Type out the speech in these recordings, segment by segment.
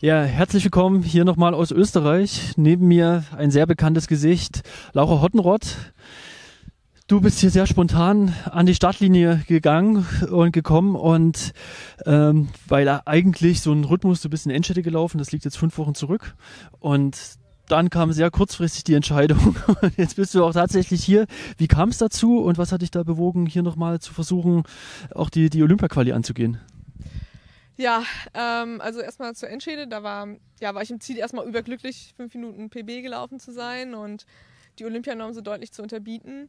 Ja, herzlich willkommen hier nochmal aus Österreich. Neben mir ein sehr bekanntes Gesicht, Laura Hottenrott. Du bist hier sehr spontan an die Startlinie gegangen und gekommen und ähm, weil eigentlich so ein Rhythmus, du bist in Endstädte gelaufen, das liegt jetzt fünf Wochen zurück und dann kam sehr kurzfristig die Entscheidung und jetzt bist du auch tatsächlich hier. Wie kam es dazu und was hat dich da bewogen, hier nochmal zu versuchen, auch die, die Olympia-Quali anzugehen? Ja, ähm, also erstmal zur Endschede, da war, ja, war ich im Ziel erstmal überglücklich, fünf Minuten PB gelaufen zu sein und die Olympianorm so deutlich zu unterbieten.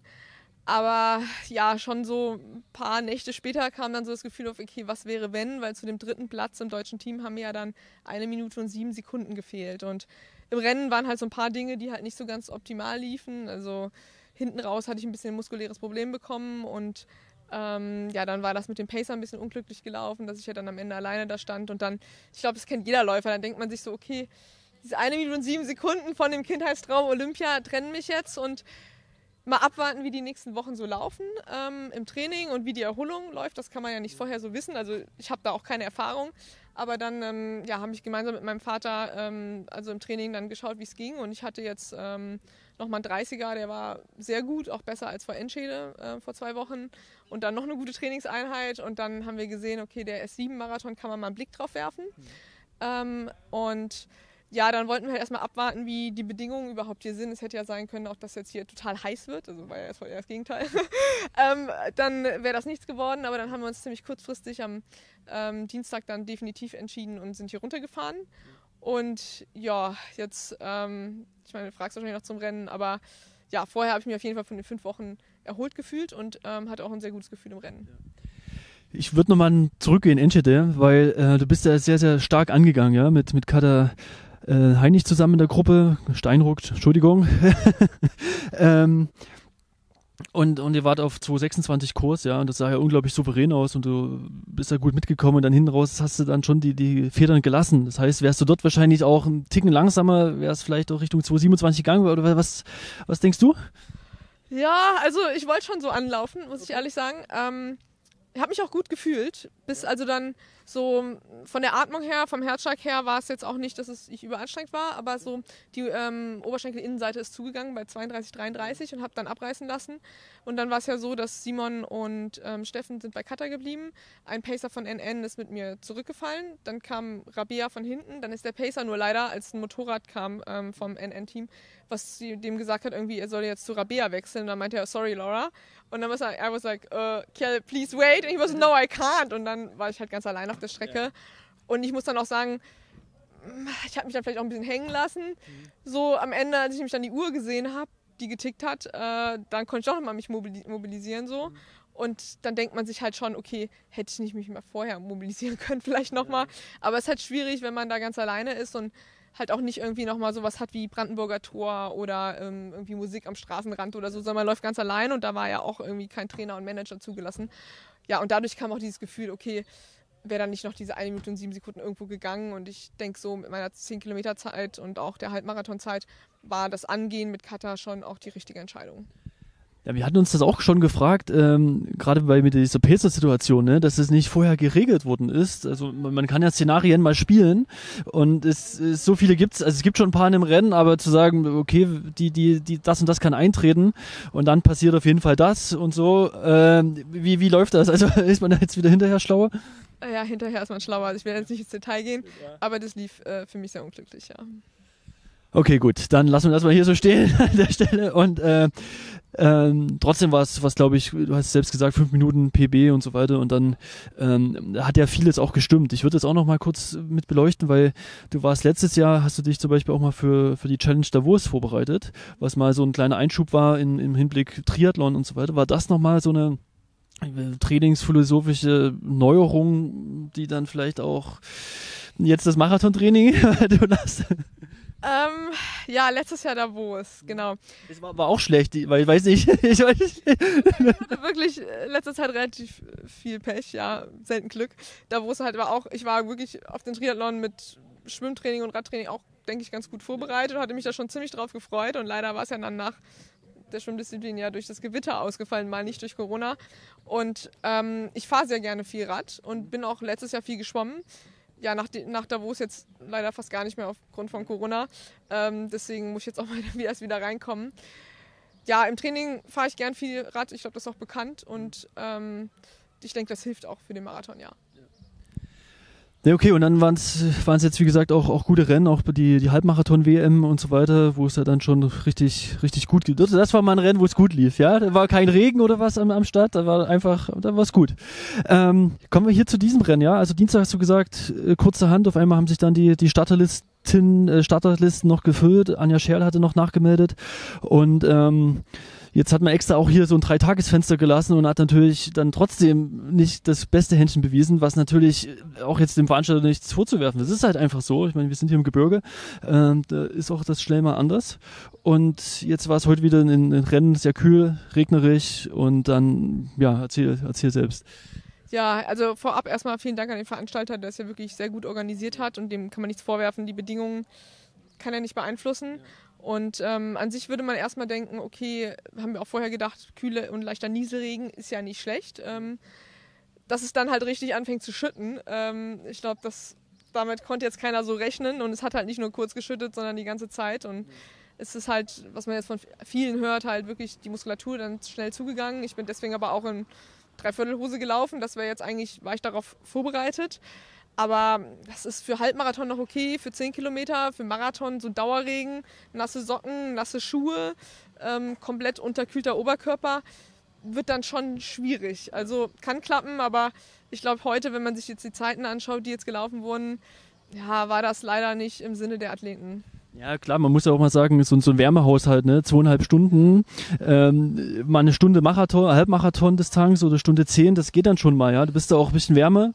Aber ja, schon so ein paar Nächte später kam dann so das Gefühl auf, okay, was wäre wenn? Weil zu dem dritten Platz im deutschen Team haben mir ja dann eine Minute und sieben Sekunden gefehlt. Und im Rennen waren halt so ein paar Dinge, die halt nicht so ganz optimal liefen. Also hinten raus hatte ich ein bisschen ein muskuläres Problem bekommen und ähm, ja, dann war das mit dem Pacer ein bisschen unglücklich gelaufen, dass ich ja dann am Ende alleine da stand. Und dann, ich glaube, das kennt jeder Läufer, dann denkt man sich so, okay, diese eine Minute und sieben Sekunden von dem Kindheitstraum Olympia trennen mich jetzt und mal abwarten, wie die nächsten Wochen so laufen ähm, im Training und wie die Erholung läuft. Das kann man ja nicht vorher so wissen. Also ich habe da auch keine Erfahrung. Aber dann ähm, ja, habe ich gemeinsam mit meinem Vater ähm, also im Training dann geschaut, wie es ging. Und ich hatte jetzt ähm, nochmal einen 30er, der war sehr gut, auch besser als vor Endschede äh, vor zwei Wochen. Und dann noch eine gute Trainingseinheit. Und dann haben wir gesehen, okay, der S7-Marathon kann man mal einen Blick drauf werfen. Mhm. und ja, dann wollten wir halt erstmal abwarten, wie die Bedingungen überhaupt hier sind. Es hätte ja sein können, auch dass jetzt hier total heiß wird, also war ja erst das Gegenteil. ähm, dann wäre das nichts geworden, aber dann haben wir uns ziemlich kurzfristig am ähm, Dienstag dann definitiv entschieden und sind hier runtergefahren. Und ja, jetzt, ähm, ich meine, du fragst wahrscheinlich noch zum Rennen, aber ja, vorher habe ich mich auf jeden Fall von den fünf Wochen erholt gefühlt und ähm, hatte auch ein sehr gutes Gefühl im Rennen. Ich würde nochmal zurückgehen, Enschede, weil äh, du bist ja sehr, sehr stark angegangen, ja, mit, mit Kader äh, Heinig zusammen in der Gruppe, Steinruck, Entschuldigung. ähm, und, und ihr wart auf 226 Kurs, ja, und das sah ja unglaublich souverän aus und du bist ja gut mitgekommen und dann hinten raus hast du dann schon die, die Federn gelassen. Das heißt, wärst du dort wahrscheinlich auch ein Ticken langsamer, wärst vielleicht auch Richtung 227 gegangen oder was, was denkst du? Ja, also ich wollte schon so anlaufen, muss ich ehrlich sagen. Ähm, habe mich auch gut gefühlt, bis also dann so von der Atmung her, vom Herzschlag her war es jetzt auch nicht, dass es ich überanstrengend war, aber so die ähm, Oberschenkelinnenseite ist zugegangen bei 32, 33 und habe dann abreißen lassen. Und dann war es ja so, dass Simon und ähm, Steffen sind bei Cutter geblieben. Ein Pacer von NN ist mit mir zurückgefallen. Dann kam Rabea von hinten. Dann ist der Pacer nur leider, als ein Motorrad kam ähm, vom NN-Team, was dem gesagt hat, irgendwie, er soll jetzt zu Rabea wechseln. Und dann meinte er, sorry Laura. Und dann war I was like, uh, please wait. And he was, no, I can't. Und dann war ich halt ganz allein auf der Strecke. Ja. Und ich muss dann auch sagen, ich habe mich dann vielleicht auch ein bisschen hängen lassen. Mhm. So am Ende, als ich mich dann die Uhr gesehen habe, die getickt hat, äh, dann konnte ich auch nochmal mich mobilisieren so. Mhm. Und dann denkt man sich halt schon, okay, hätte ich nicht mich mal vorher mobilisieren können, vielleicht nochmal. Ja. Aber es ist halt schwierig, wenn man da ganz alleine ist und halt auch nicht irgendwie nochmal sowas hat wie Brandenburger Tor oder ähm, irgendwie Musik am Straßenrand oder so, sondern man läuft ganz allein und da war ja auch irgendwie kein Trainer und Manager zugelassen. Ja, und dadurch kam auch dieses Gefühl, okay, wäre dann nicht noch diese eine Minute und sieben Sekunden irgendwo gegangen und ich denke so mit meiner 10 Kilometer Zeit und auch der Halbmarathonzeit war das Angehen mit Kata schon auch die richtige Entscheidung. Ja, wir hatten uns das auch schon gefragt, ähm, gerade bei mit dieser Pacer-Situation, ne, dass es nicht vorher geregelt worden ist. Also man kann ja Szenarien mal spielen und es, es so viele gibt's, also es gibt schon ein paar in dem Rennen, aber zu sagen, okay, die, die, die, das und das kann eintreten und dann passiert auf jeden Fall das und so. Ähm, wie, wie läuft das? Also ist man da jetzt wieder hinterher schlauer? Ja, hinterher ist man schlauer. Also ich will jetzt nicht ins Detail gehen, aber das lief äh, für mich sehr unglücklich, ja. Okay, gut, dann lassen wir das mal hier so stehen an der Stelle. Und äh, ähm, trotzdem war es, was glaube ich, du hast selbst gesagt, fünf Minuten PB und so weiter. Und dann ähm, hat ja vieles auch gestimmt. Ich würde das auch noch mal kurz mit beleuchten, weil du warst letztes Jahr, hast du dich zum Beispiel auch mal für, für die Challenge Davos vorbereitet, was mal so ein kleiner Einschub war in, im Hinblick Triathlon und so weiter. War das nochmal so eine äh, trainingsphilosophische Neuerung, die dann vielleicht auch jetzt das Marathontraining du hast? Ähm, ja, letztes Jahr Davos, genau. Es war, war auch schlecht, weil ich weiß nicht. ich, weiß nicht. ich hatte wirklich äh, letzter Zeit relativ viel Pech, ja, selten Glück. Davos halt war auch, ich war wirklich auf den Triathlon mit Schwimmtraining und Radtraining auch, denke ich, ganz gut vorbereitet und hatte mich da schon ziemlich drauf gefreut. Und leider war es ja dann nach der Schwimmdisziplin ja durch das Gewitter ausgefallen, mal nicht durch Corona. Und ähm, ich fahre sehr gerne viel Rad und bin auch letztes Jahr viel geschwommen ja, nach, nach Davos jetzt leider fast gar nicht mehr aufgrund von Corona. Ähm, deswegen muss ich jetzt auch mal erst wieder reinkommen. Ja, im Training fahre ich gern viel Rad. Ich glaube, das ist auch bekannt und ähm, ich denke, das hilft auch für den Marathon, ja. Ja, okay, und dann waren es jetzt, wie gesagt, auch, auch gute Rennen, auch die, die Halbmarathon-WM und so weiter, wo es ja dann schon richtig, richtig gut geht. Das war mal ein Rennen, wo es gut lief, ja. Da war kein Regen oder was am, am Start, da war einfach, da war es gut. Ähm, kommen wir hier zu diesem Rennen, ja. Also Dienstag hast du gesagt, äh, kurzerhand, auf einmal haben sich dann die, die Starterlisten, äh, Starterlisten noch gefüllt. Anja Scherl hatte noch nachgemeldet und ähm, Jetzt hat man extra auch hier so ein Dreitagesfenster gelassen und hat natürlich dann trotzdem nicht das beste Händchen bewiesen, was natürlich auch jetzt dem Veranstalter nichts vorzuwerfen. Das ist halt einfach so. Ich meine, wir sind hier im Gebirge. Ähm, da ist auch das schnell mal anders. Und jetzt war es heute wieder ein, ein Rennen, sehr kühl, regnerisch und dann, ja, erzähl, erzähl selbst. Ja, also vorab erstmal vielen Dank an den Veranstalter, der es ja wirklich sehr gut organisiert hat und dem kann man nichts vorwerfen. Die Bedingungen kann er nicht beeinflussen. Und ähm, an sich würde man erstmal denken, okay, haben wir auch vorher gedacht, kühle und leichter Nieselregen ist ja nicht schlecht. Ähm, dass es dann halt richtig anfängt zu schütten. Ähm, ich glaube, damit konnte jetzt keiner so rechnen und es hat halt nicht nur kurz geschüttet, sondern die ganze Zeit. Und es ist halt, was man jetzt von vielen hört, halt wirklich die Muskulatur dann schnell zugegangen. Ich bin deswegen aber auch in Dreiviertelhose gelaufen. Das wäre jetzt eigentlich, war ich darauf vorbereitet. Aber das ist für Halbmarathon noch okay, für 10 Kilometer, für Marathon so Dauerregen, nasse Socken, nasse Schuhe, ähm, komplett unterkühlter Oberkörper, wird dann schon schwierig. Also kann klappen, aber ich glaube heute, wenn man sich jetzt die Zeiten anschaut, die jetzt gelaufen wurden, ja, war das leider nicht im Sinne der Athleten. Ja, klar, man muss ja auch mal sagen, so, so ein Wärmehaushalt, ne? Zweieinhalb Stunden, ähm, mal eine Stunde Marathon, Halbmarathon-Distanz oder Stunde zehn, das geht dann schon mal, ja. Du bist da auch ein bisschen wärmer,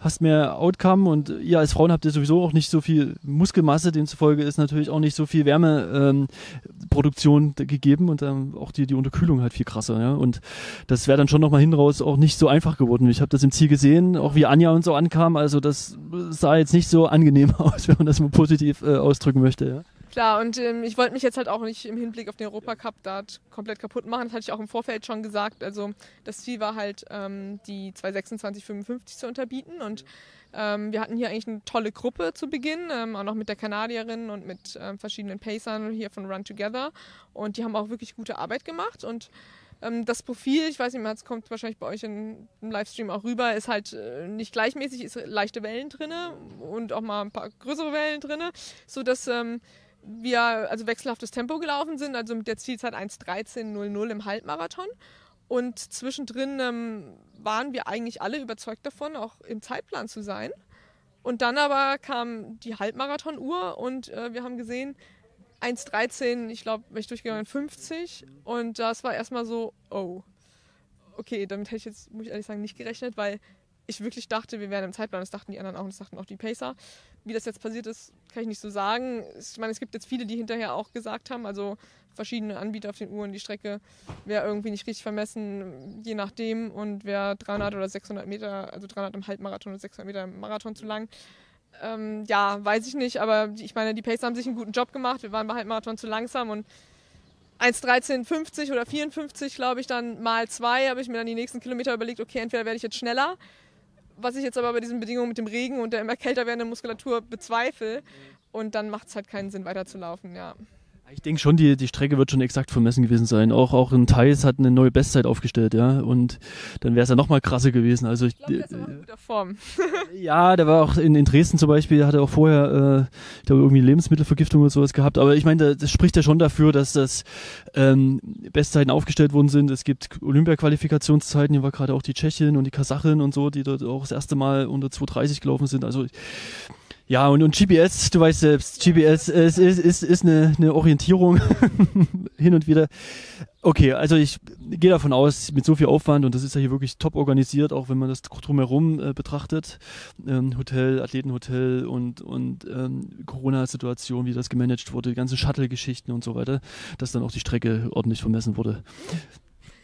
hast mehr Outcome und ihr als Frauen habt ihr sowieso auch nicht so viel Muskelmasse, demzufolge ist natürlich auch nicht so viel Wärmeproduktion ähm, gegeben und dann auch die, die Unterkühlung halt viel krasser, ja. Und das wäre dann schon nochmal hin raus auch nicht so einfach geworden. Ich habe das im Ziel gesehen, auch wie Anja und so ankam, also das sah jetzt nicht so angenehm aus, wenn man das mal positiv äh, ausdrücken möchte, ja. Klar, und ähm, ich wollte mich jetzt halt auch nicht im Hinblick auf den Europacup da komplett kaputt machen. Das hatte ich auch im Vorfeld schon gesagt. Also das Ziel war halt, ähm, die 226,55 zu unterbieten. Und ähm, wir hatten hier eigentlich eine tolle Gruppe zu Beginn, ähm, auch noch mit der Kanadierin und mit ähm, verschiedenen Pacern hier von Run Together. Und die haben auch wirklich gute Arbeit gemacht. Und ähm, das Profil, ich weiß nicht mehr, es kommt wahrscheinlich bei euch im Livestream auch rüber, ist halt äh, nicht gleichmäßig, ist leichte Wellen drin und auch mal ein paar größere Wellen drin, sodass ähm, wir also wechselhaftes Tempo gelaufen sind, also mit der Zielzeit 1.13.00 im Halbmarathon. Und zwischendrin ähm, waren wir eigentlich alle überzeugt davon, auch im Zeitplan zu sein. Und dann aber kam die Halbmarathon-Uhr und äh, wir haben gesehen, 1.13, ich glaube, wenn ich durchgegangen 50. Und das war erstmal so, oh, okay, damit hätte ich jetzt, muss ich ehrlich sagen, nicht gerechnet, weil ich wirklich dachte, wir wären im Zeitplan. Das dachten die anderen auch und das dachten auch die Pacer. Wie das jetzt passiert ist, kann ich nicht so sagen. Ich meine, es gibt jetzt viele, die hinterher auch gesagt haben, also verschiedene Anbieter auf den Uhren, die Strecke wäre irgendwie nicht richtig vermessen, je nachdem. Und wäre 300 oder 600 Meter, also 300 im Halbmarathon oder 600 Meter im Marathon zu lang. Ähm, ja, weiß ich nicht, aber ich meine, die Pacer haben sich einen guten Job gemacht. Wir waren bei Halbmarathon zu langsam und 1,1350 oder 54, glaube ich, dann mal zwei, habe ich mir dann die nächsten Kilometer überlegt, okay, entweder werde ich jetzt schneller was ich jetzt aber bei diesen Bedingungen mit dem Regen und der immer kälter werdenden Muskulatur bezweifle. Und dann macht es halt keinen Sinn, weiterzulaufen, ja. Ich denke schon, die, die Strecke wird schon exakt vermessen gewesen sein. Auch, auch in Thais hat eine neue Bestzeit aufgestellt, ja. Und dann wäre es ja nochmal krasser gewesen. Also ich, ich glaube, der ist aber in guter Form. ja, der war auch in, in Dresden zum Beispiel, hat er auch vorher, äh, ich glaube, irgendwie Lebensmittelvergiftung oder sowas gehabt. Aber ich meine, das spricht ja schon dafür, dass das ähm, Bestzeiten aufgestellt worden sind. Es gibt Olympia-Qualifikationszeiten, hier war gerade auch die Tschechin und die Kasachin und so, die dort auch das erste Mal unter 2,30 gelaufen sind. Also ja, und, und GPS, du weißt selbst, GPS ist, ist, ist, ist eine, eine Orientierung hin und wieder. Okay, also ich gehe davon aus, mit so viel Aufwand, und das ist ja hier wirklich top organisiert, auch wenn man das drumherum äh, betrachtet, ähm, Hotel, Athletenhotel und, und ähm, Corona-Situation, wie das gemanagt wurde, die ganzen Shuttle-Geschichten und so weiter, dass dann auch die Strecke ordentlich vermessen wurde.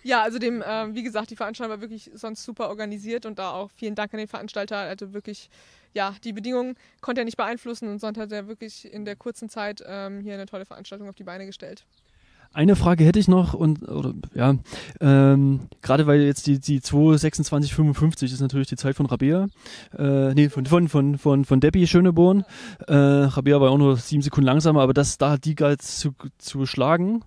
Ja, also dem, äh, wie gesagt, die Veranstaltung war wirklich sonst super organisiert und da auch vielen Dank an den Veranstalter. Also wirklich ja, die Bedingungen konnte er nicht beeinflussen und sonst hat er wirklich in der kurzen Zeit ähm, hier eine tolle Veranstaltung auf die Beine gestellt. Eine Frage hätte ich noch und oder ja, ähm, gerade weil jetzt die die 2:26:55 ist natürlich die Zeit von Rabea, äh, nee von von von von von Debbie Schöneborn. Äh, Rabea war auch nur sieben Sekunden langsamer, aber das da die galt zu zu schlagen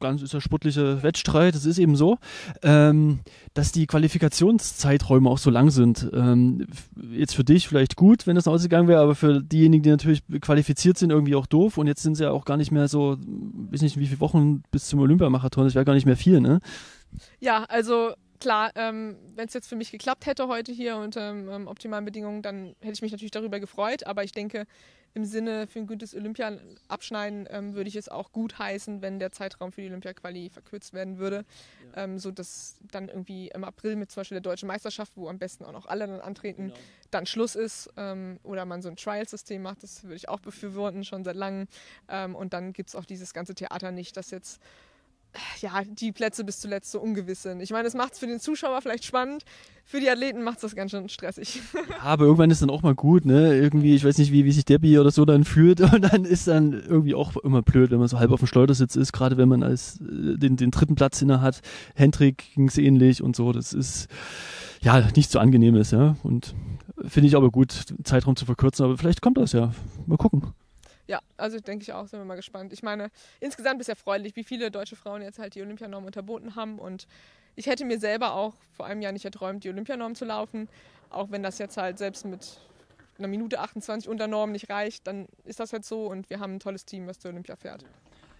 ganz ist ja sportliche Wettstreit, das ist eben so, ähm, dass die Qualifikationszeiträume auch so lang sind. Ähm, jetzt für dich vielleicht gut, wenn das ausgegangen wäre, aber für diejenigen, die natürlich qualifiziert sind, irgendwie auch doof. Und jetzt sind sie ja auch gar nicht mehr so, weiß nicht, wie viele Wochen bis zum Olympiamarathon, das wäre gar nicht mehr viel, ne? Ja, also klar, ähm, wenn es jetzt für mich geklappt hätte heute hier unter ähm, optimalen Bedingungen, dann hätte ich mich natürlich darüber gefreut. Aber ich denke, im Sinne für ein gutes Olympia abschneiden, ähm, würde ich es auch gut heißen, wenn der Zeitraum für die Olympia-Quali verkürzt werden würde, ja. ähm, so dass dann irgendwie im April mit zum Beispiel der deutschen Meisterschaft, wo am besten auch noch alle dann antreten, genau. dann Schluss ist ähm, oder man so ein Trial-System macht, das würde ich auch befürworten, schon seit langem. Ähm, und dann gibt es auch dieses ganze Theater nicht, dass jetzt ja, die Plätze bis zuletzt so ungewiss sind. Ich meine, es macht es für den Zuschauer vielleicht spannend, für die Athleten macht es das ganz schön stressig. Ja, aber irgendwann ist dann auch mal gut, ne? Irgendwie, ich weiß nicht, wie, wie sich Debbie oder so dann fühlt und dann ist dann irgendwie auch immer blöd, wenn man so halb auf dem Schleudersitz ist, gerade wenn man als äh, den, den dritten Platz inne hat. Hendrik ging es ähnlich und so. Das ist ja nicht so angenehm ist, ja. Und finde ich aber gut, Zeitraum zu verkürzen, aber vielleicht kommt das ja. Mal gucken. Ja, also denke ich auch, sind wir mal gespannt. Ich meine, insgesamt ist ja erfreulich, wie viele deutsche Frauen jetzt halt die Olympianorm unterboten haben. Und ich hätte mir selber auch vor einem Jahr nicht erträumt, die Olympianorm zu laufen. Auch wenn das jetzt halt selbst mit einer Minute 28 unter Norm nicht reicht, dann ist das halt so und wir haben ein tolles Team, was zur Olympia fährt.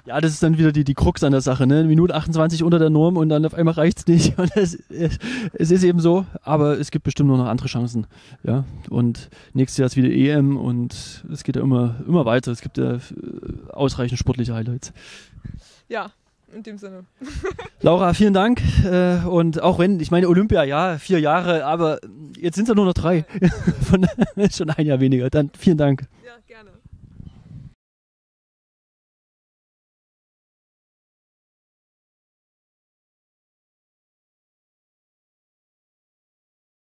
Ja, das ist dann wieder die, die Krux an der Sache, ne? Minute 28 unter der Norm und dann auf einmal reicht's nicht. Und es, es ist eben so, aber es gibt bestimmt noch andere Chancen. Ja. Und nächstes Jahr ist wieder EM und es geht ja immer, immer weiter. Es gibt ja äh, ausreichend sportliche Highlights. Ja, in dem Sinne. Laura, vielen Dank. Äh, und auch wenn, ich meine, Olympia, ja, vier Jahre, aber jetzt sind es ja nur noch drei. Von, schon ein Jahr weniger. Dann vielen Dank. Ja.